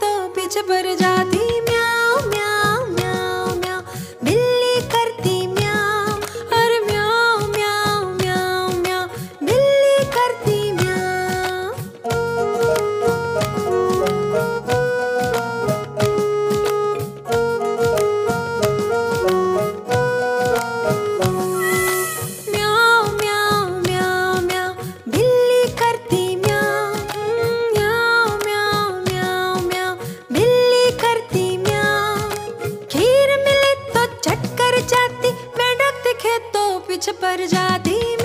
तो पिच भर जाती मुझ पर जाती